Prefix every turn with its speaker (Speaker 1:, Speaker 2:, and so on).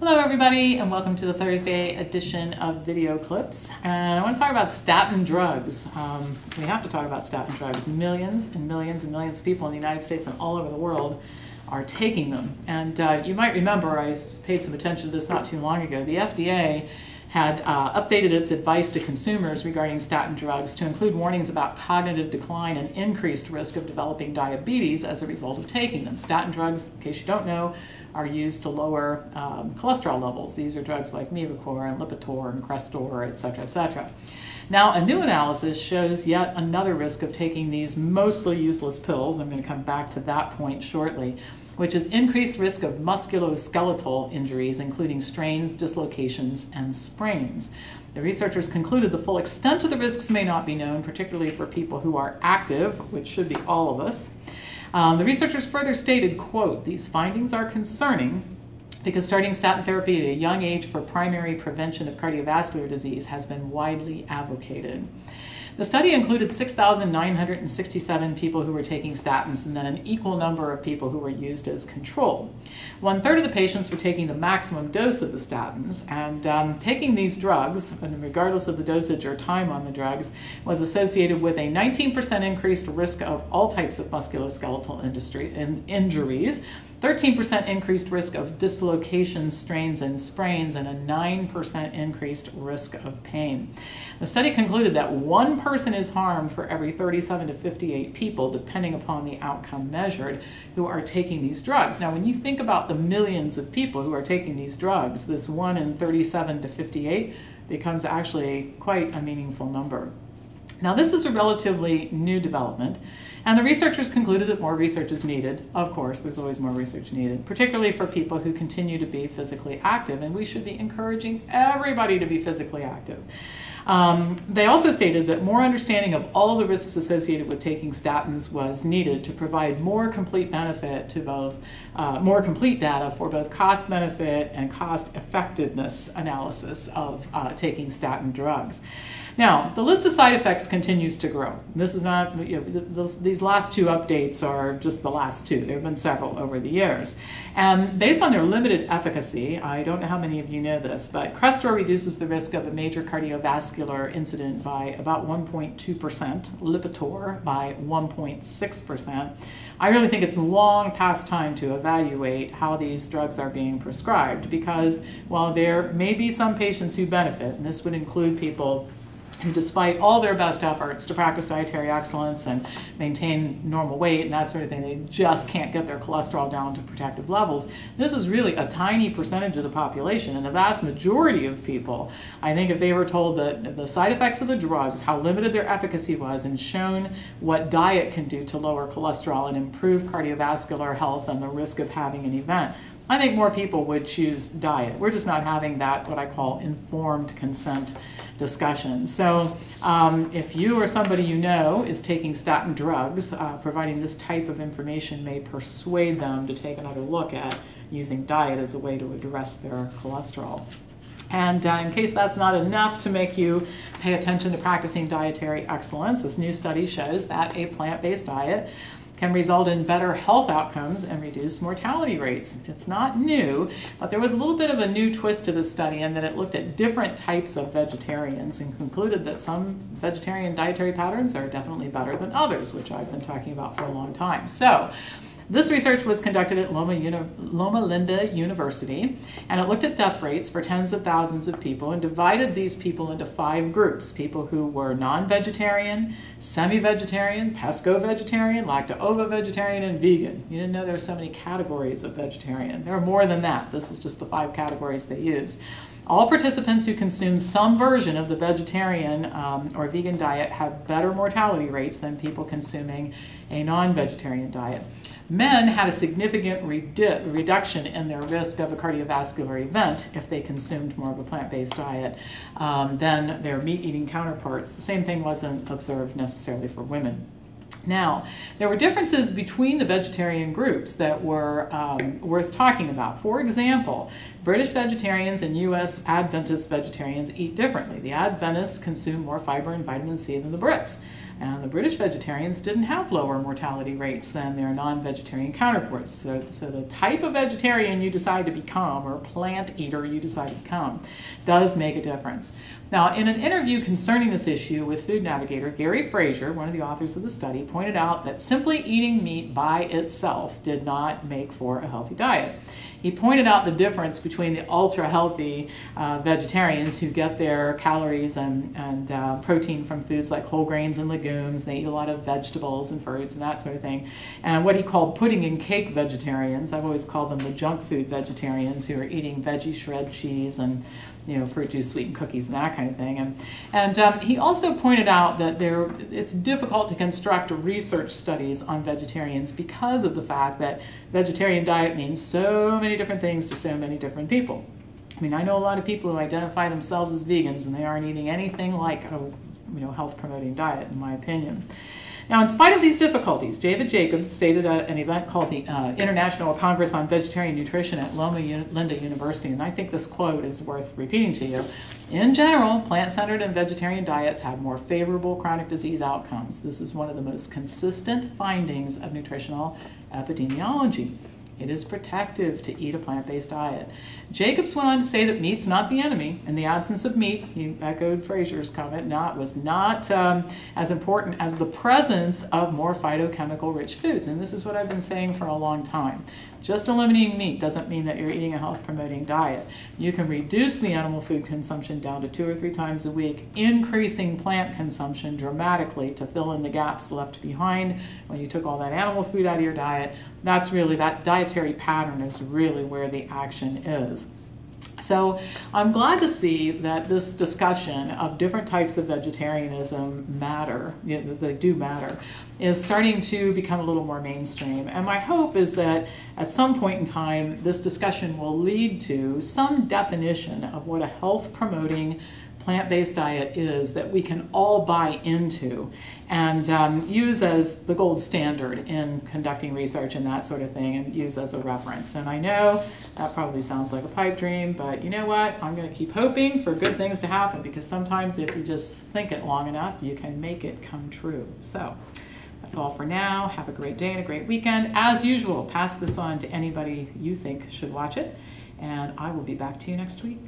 Speaker 1: Hello everybody and welcome to the Thursday edition of Video Clips. And I want to talk about statin drugs. Um, we have to talk about statin drugs. Millions and millions and millions of people in the United States and all over the world are taking them. And uh, you might remember, I paid some attention to this not too long ago, the FDA had uh, updated its advice to consumers regarding statin drugs to include warnings about cognitive decline and increased risk of developing diabetes as a result of taking them. Statin drugs, in case you don't know, are used to lower um, cholesterol levels. These are drugs like Mevacor and Lipitor and Crestor, et cetera, et cetera. Now, a new analysis shows yet another risk of taking these mostly useless pills. I'm going to come back to that point shortly which is increased risk of musculoskeletal injuries, including strains, dislocations, and sprains. The researchers concluded the full extent of the risks may not be known, particularly for people who are active, which should be all of us. Um, the researchers further stated, quote, these findings are concerning because starting statin therapy at a young age for primary prevention of cardiovascular disease has been widely advocated. The study included 6,967 people who were taking statins and then an equal number of people who were used as control. One third of the patients were taking the maximum dose of the statins, and um, taking these drugs, regardless of the dosage or time on the drugs, was associated with a 19% increased risk of all types of musculoskeletal industry, in, injuries, 13% increased risk of dislocations, strains, and sprains, and a 9% increased risk of pain. The study concluded that one person is harmed for every 37 to 58 people, depending upon the outcome measured, who are taking these drugs. Now, when you think about the millions of people who are taking these drugs, this 1 in 37 to 58 becomes actually quite a meaningful number. Now, this is a relatively new development. And the researchers concluded that more research is needed. Of course, there's always more research needed, particularly for people who continue to be physically active, and we should be encouraging everybody to be physically active. Um, they also stated that more understanding of all the risks associated with taking statins was needed to provide more complete benefit to both, uh, more complete data for both cost benefit and cost effectiveness analysis of uh, taking statin drugs. Now, the list of side effects continues to grow. This is not, you know, these last two updates are just the last two. There have been several over the years. And based on their limited efficacy, I don't know how many of you know this, but Crestor reduces the risk of a major cardiovascular incident by about 1.2%, Lipitor by 1.6%. I really think it's long past time to evaluate how these drugs are being prescribed because while there may be some patients who benefit, and this would include people despite all their best efforts to practice dietary excellence and maintain normal weight and that sort of thing, they just can't get their cholesterol down to protective levels. This is really a tiny percentage of the population, and the vast majority of people, I think if they were told that the side effects of the drugs, how limited their efficacy was, and shown what diet can do to lower cholesterol and improve cardiovascular health and the risk of having an event, I think more people would choose diet. We're just not having that, what I call informed consent discussion. So um, if you or somebody you know is taking statin drugs, uh, providing this type of information may persuade them to take another look at using diet as a way to address their cholesterol. And uh, in case that's not enough to make you pay attention to practicing dietary excellence, this new study shows that a plant-based diet can result in better health outcomes and reduce mortality rates. It's not new, but there was a little bit of a new twist to this study in that it looked at different types of vegetarians and concluded that some vegetarian dietary patterns are definitely better than others, which I've been talking about for a long time. So this research was conducted at Loma, Uni Loma, Linda University, and it looked at death rates for tens of thousands of people and divided these people into five groups people who were non vegetarian, semi vegetarian, pesco vegetarian, lacto ovo vegetarian, and vegan. You didn't know there were so many categories of vegetarian. There are more than that. This was just the five categories they used. All participants who consumed some version of the vegetarian um, or vegan diet had better mortality rates than people consuming a non vegetarian diet. Men had a significant redu reduction in their risk of a cardiovascular event if they consumed more of a plant-based diet um, than their meat-eating counterparts. The same thing wasn't observed necessarily for women. Now, there were differences between the vegetarian groups that were um, worth talking about. For example, British vegetarians and U.S. Adventist vegetarians eat differently. The Adventists consume more fiber and vitamin C than the Brits. And the British vegetarians didn't have lower mortality rates than their non vegetarian counterparts. So, so the type of vegetarian you decide to become, or plant eater you decide to become, does make a difference. Now, in an interview concerning this issue with Food Navigator, Gary Fraser, one of the authors of the study, pointed out that simply eating meat by itself did not make for a healthy diet. He pointed out the difference between the ultra healthy uh, vegetarians who get their calories and, and uh, protein from foods like whole grains and legumes, they eat a lot of vegetables and fruits and that sort of thing, and what he called pudding and cake vegetarians. I've always called them the junk food vegetarians who are eating veggie shred cheese and you know, fruit juice, sweetened cookies, and that kind of thing. And, and um, he also pointed out that there, it's difficult to construct research studies on vegetarians because of the fact that vegetarian diet means so many different things to so many different people. I mean, I know a lot of people who identify themselves as vegans and they aren't eating anything like a you know, health promoting diet, in my opinion. Now, in spite of these difficulties, David Jacobs stated at an event called the uh, International Congress on Vegetarian Nutrition at Loma Linda University, and I think this quote is worth repeating to you. In general, plant centered and vegetarian diets have more favorable chronic disease outcomes. This is one of the most consistent findings of nutritional epidemiology. It is protective to eat a plant based diet. Jacobs went on to say that meat's not the enemy. In the absence of meat, he echoed Fraser's comment, not was not um, as important as the presence of more phytochemical rich foods. And this is what I've been saying for a long time. Just eliminating meat doesn't mean that you're eating a health promoting diet. You can reduce the animal food consumption down to two or three times a week, increasing plant consumption dramatically to fill in the gaps left behind when you took all that animal food out of your diet. That's really, that dietary pattern is really where the action is. So I'm glad to see that this discussion of different types of vegetarianism matter, you know, they do matter, is starting to become a little more mainstream. And my hope is that at some point in time, this discussion will lead to some definition of what a health promoting plant-based diet is that we can all buy into and um, use as the gold standard in conducting research and that sort of thing and use as a reference. And I know that probably sounds like a pipe dream, but you know what? I'm going to keep hoping for good things to happen because sometimes if you just think it long enough, you can make it come true. So that's all for now. Have a great day and a great weekend. As usual, pass this on to anybody you think should watch it, and I will be back to you next week.